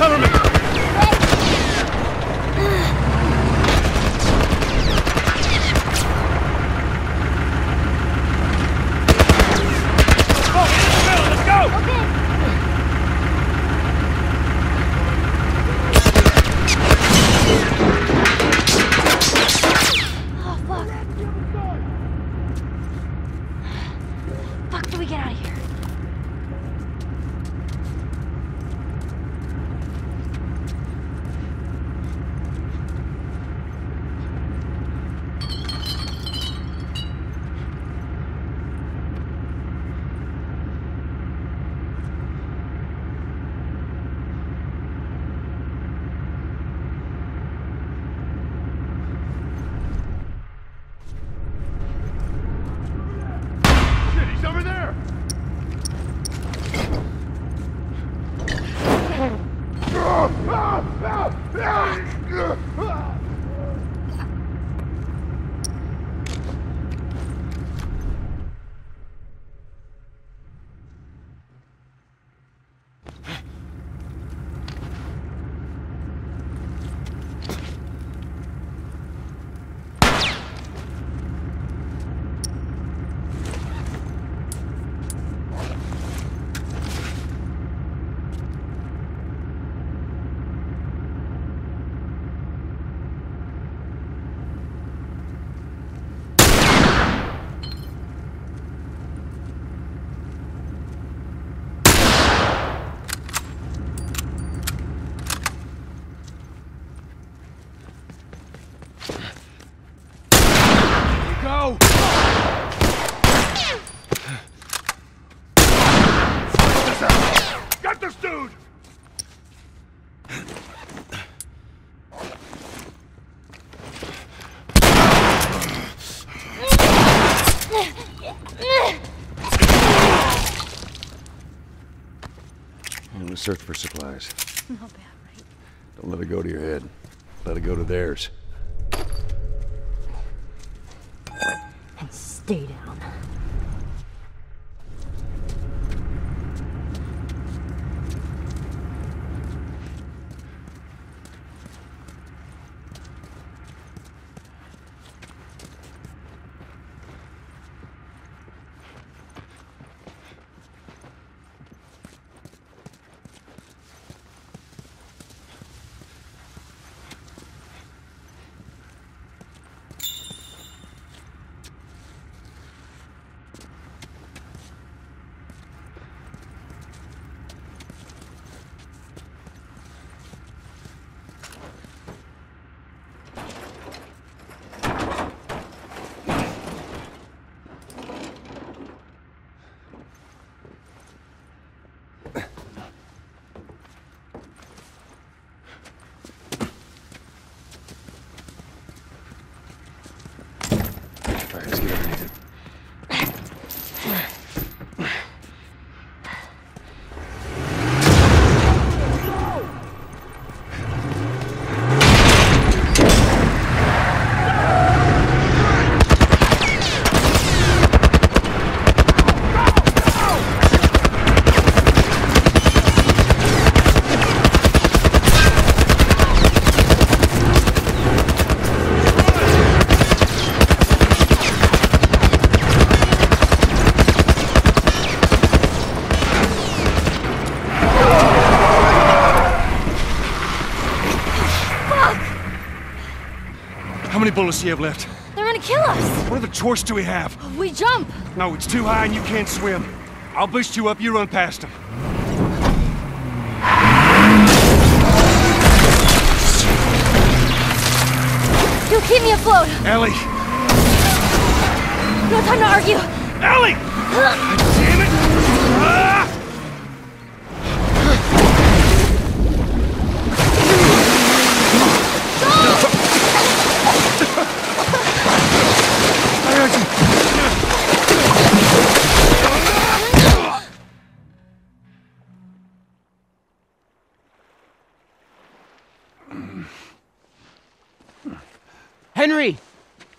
Cover me! Oh, in the middle, let's go! Oh, fuck. Fuck, do we get out of here? Shit, he's over there! Go! Got this dude! I'm gonna search for supplies. Not bad, right? Don't let it go to your head. Let it go to theirs. Stay down. All right, let's get underneath it. How many bullets do you have left? They're gonna kill us! What other choice do we have? We jump! No, it's too high and you can't swim. I'll boost you up, you run past them. You'll keep me afloat! Ellie! No time to argue! Ellie!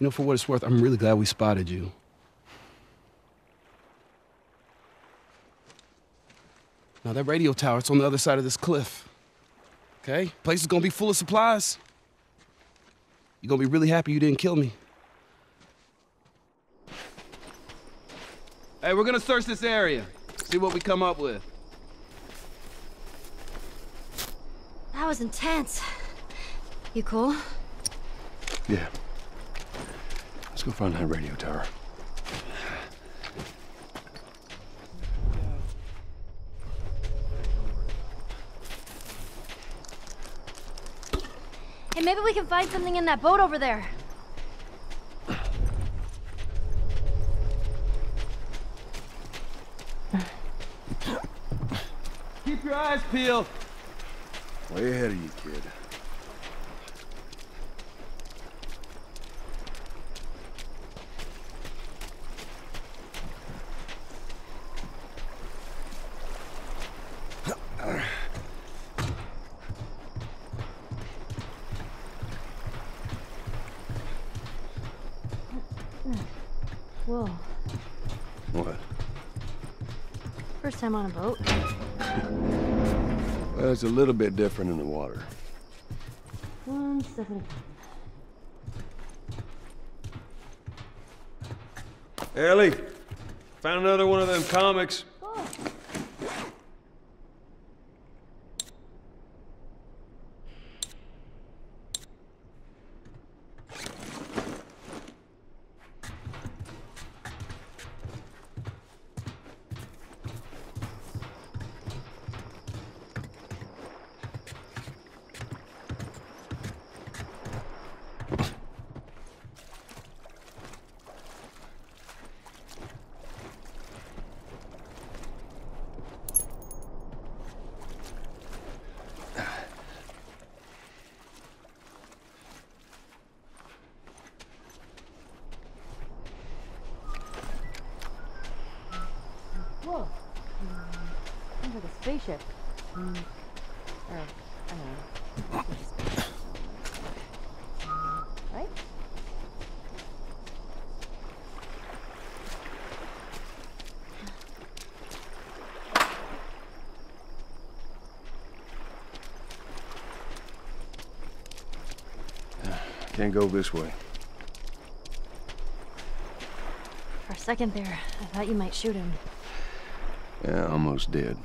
You know, for what it's worth, I'm really glad we spotted you. Now, that radio tower, it's on the other side of this cliff. Okay? Place is gonna be full of supplies. You're gonna be really happy you didn't kill me. Hey, we're gonna search this area. See what we come up with. That was intense. You cool? Yeah. Let's go find that radio tower. Hey, maybe we can find something in that boat over there. Keep your eyes peeled. Way ahead of you, kid. Whoa. What? First time on a boat. Well, it's a little bit different in the water. One step at a time. Ellie, found another one of them comics. Whoa. Sounds like a spaceship. Mm. Or, I don't know. Right? Can't go this way. For a second there, I thought you might shoot him. Yeah, almost dead.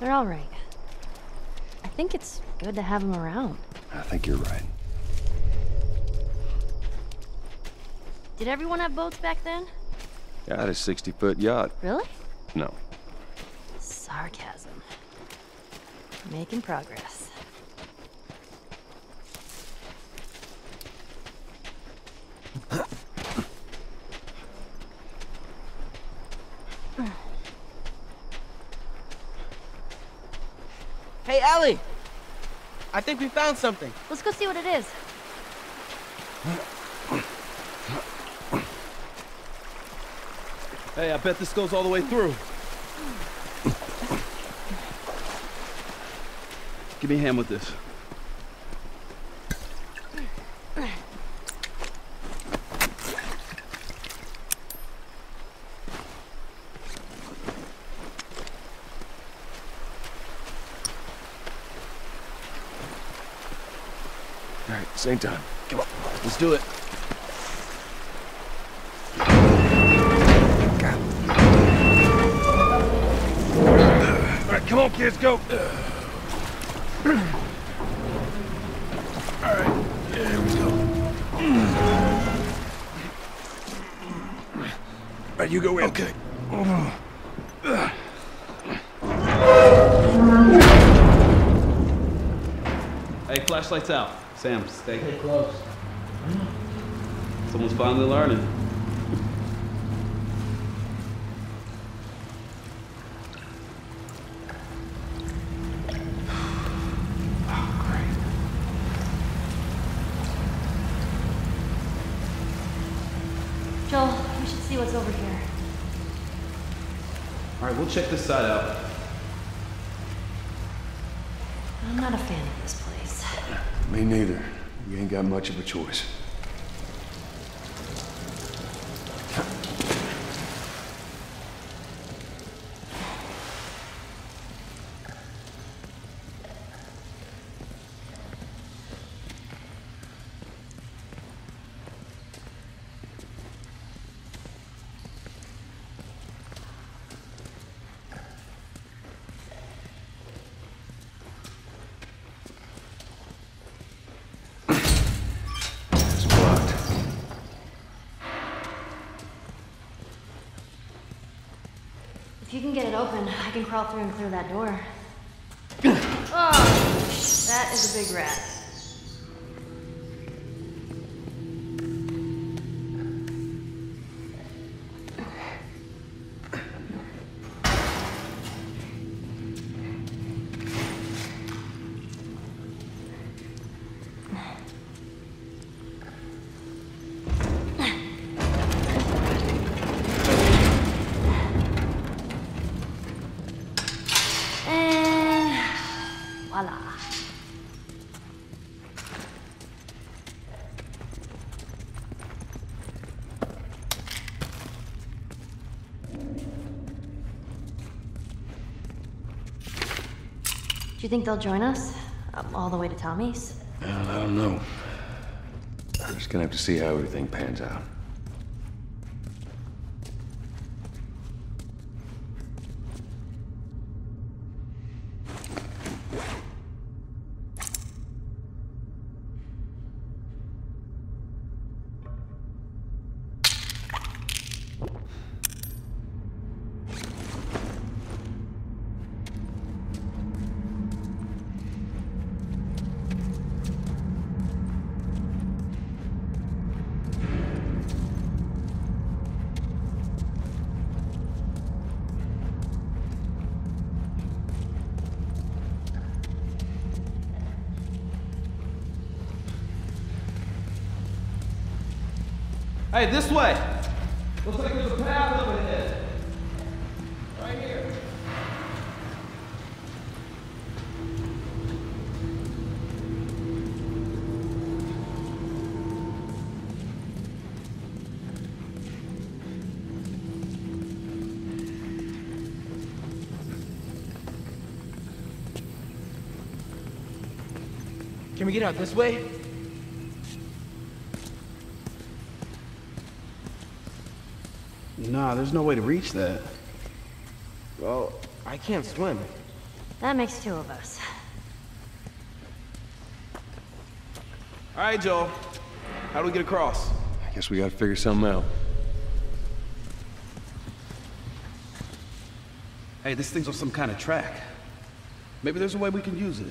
They're all right. I think it's good to have them around. I think you're right. Did everyone have boats back then? Yeah, I had a 60-foot yacht. Really? No. Sarcasm. Making progress. Hey, Ellie! I think we found something. Let's go see what it is. Hey, I bet this goes all the way through. Give me a hand with this. Same time. Come on. Let's do it. Come on, kids, go. All right, there we go. All right, you go in. Okay. Hey, flashlights out. Sam, stay close. Someone's finally learning. Joel, we should see what's over here. All right, we'll check this side out. I'm not a fan of this place. Me neither. We ain't got much of a choice. It's blocked. If you can get it open, I can crawl through and clear that door. oh, that is a big rat. You think they'll join us? Um, all the way to Tommy's? I don't know. I'm just gonna have to see how everything pans out. Hey, this way. Looks like there's a path up ahead. Right here. Can we get out this way? Nah, there's no way to reach that. Well, I can't swim. That makes two of us. All right, Joel. How do we get across? I guess we gotta figure something out. Hey, this thing's on some kind of track. Maybe there's a way we can use it.